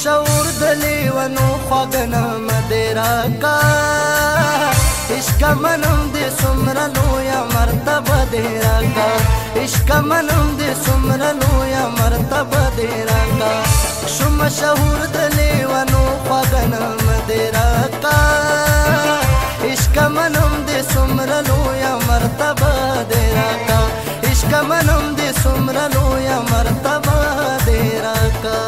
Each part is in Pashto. شعور د لیونو خواګنه مدیرا کا عشق منم دې سمره لویا مرتبه دې راکا عشق منم دې سمره لویا مرتبه دې راکا شوم شعور د لیونو خواګنه مدیرا کا عشق منم دې سمره لویا مرتبه دې راکا عشق منم دې سمره لویا مرتبه دې راکا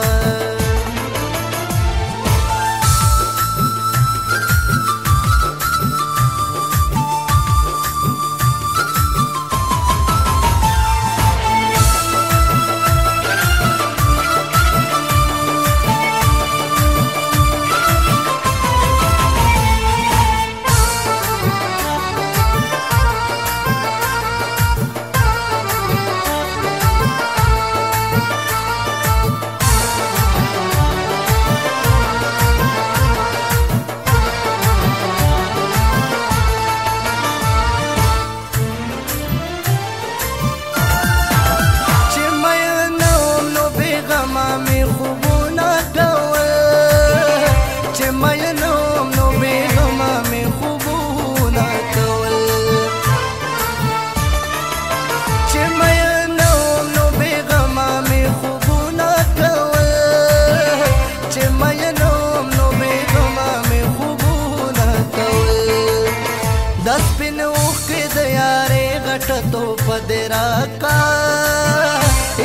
ودې راکا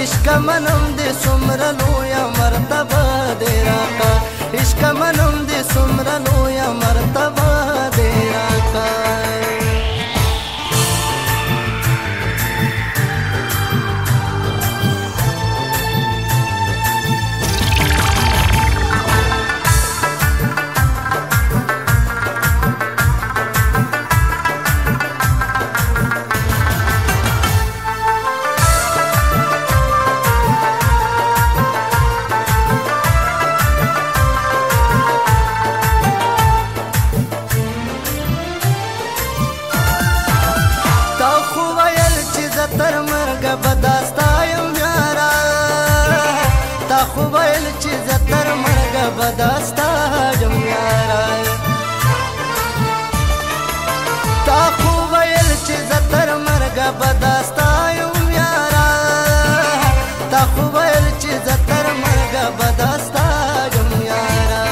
عشق منم دې سمر لویا مرتبه دې راکا عشق منم دې سمر لویا مرتبه خو ویل چې زه تر مرګه به دا ستا یم یاره تا خو ویل چې زه تر مرګه به دا ستا یم یاره تا خو ویل چې زه تر مرګه به دا ستا یم یاره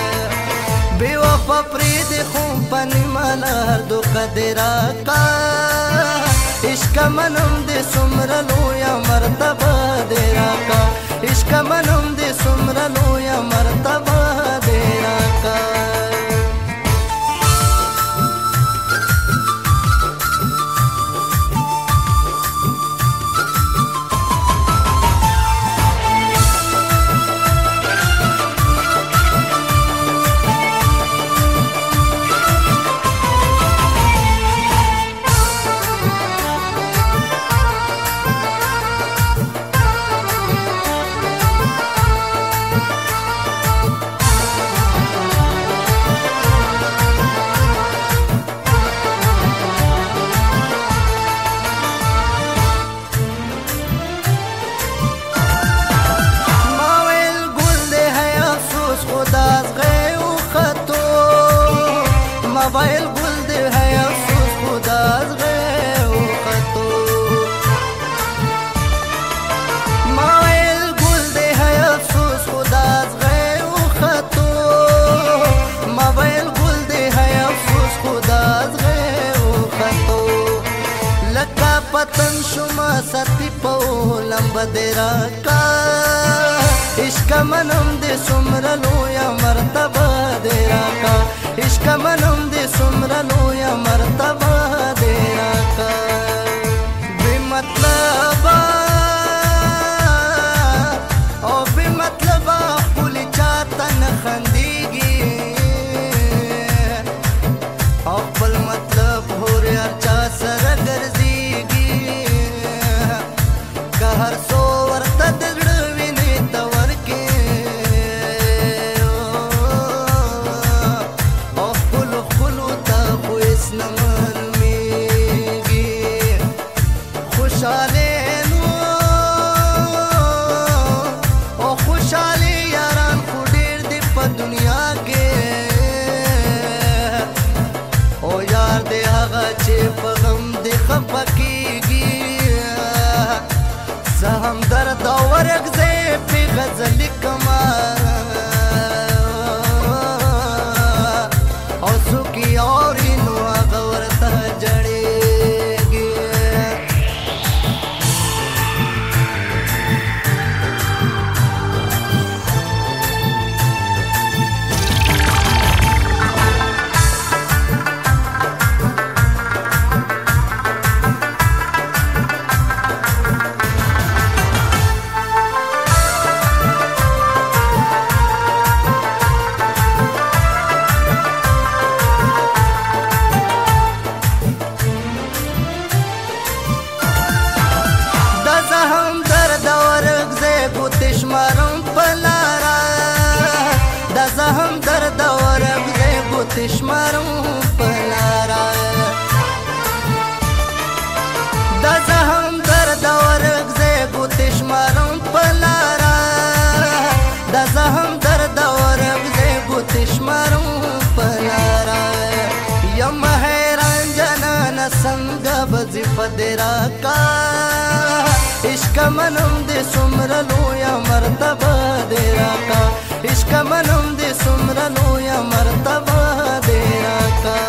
بې وفا پرېږدې خو په نیمه لار دوکه دې راکړه عشقه منم دې څومره لویه مرتبه دې راکړه عشق منم دې سمرا لویا مرتبه دې راکا وطن شما ستی په لمب دې راکا عشق منم دې سمر لویا مرتبه دې راکا عشق منم دې سمر لویا مرتبه ki aurin wa gaurta ja عشق منم دې څومره لویه مرتبه دې راکړه عشق منم دې څومره لویه مرتبه دې راکړه